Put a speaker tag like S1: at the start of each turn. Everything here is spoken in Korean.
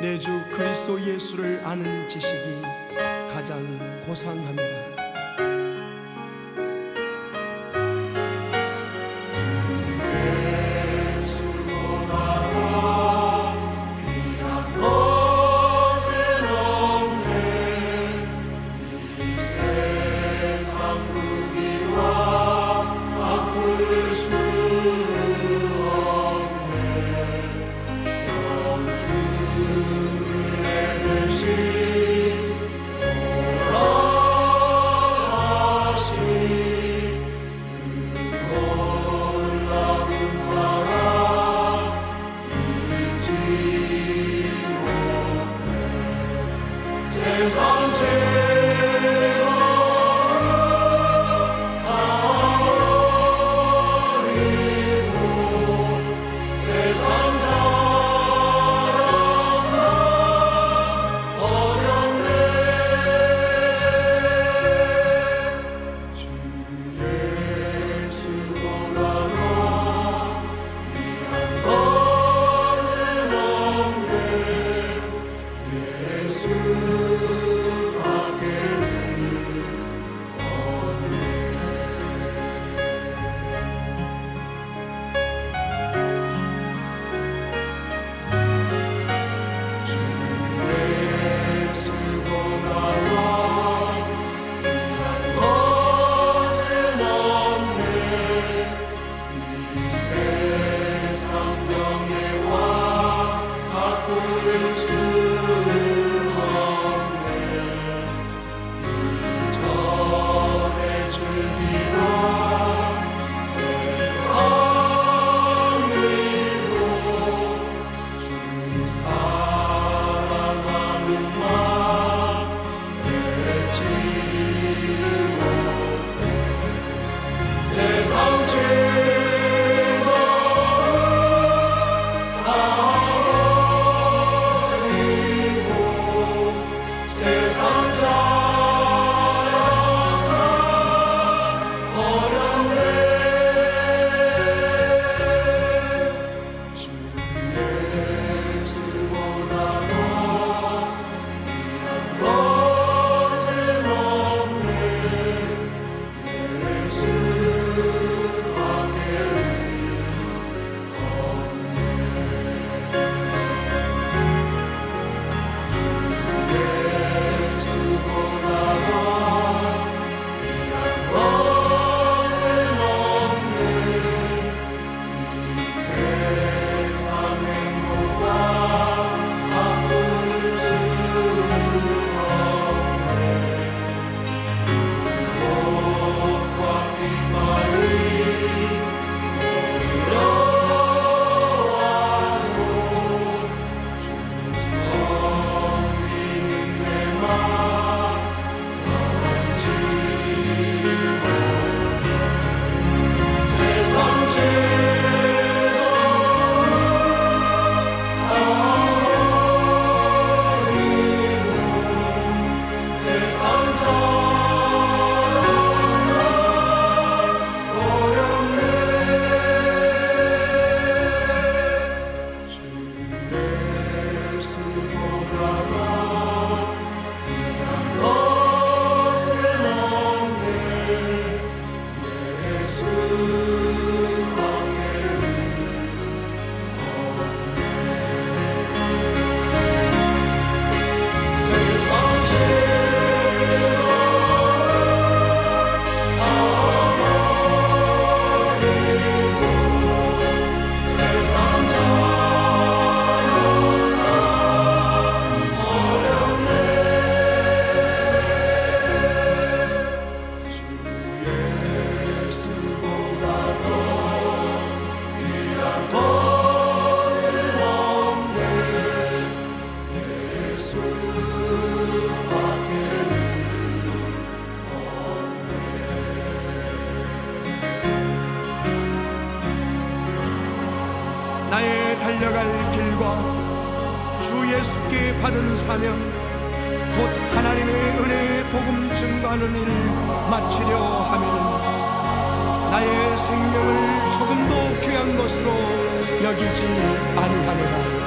S1: 내 주 그리스도 예수를 아는 지식이 가장 고상합니다. 나 의 주 예수께 받은 사명 곧 하나님의 은혜의 복음 증거하는 일을 마치려 하면은 나의 생명을 조금도 귀한 것으로 여기지 아니하노라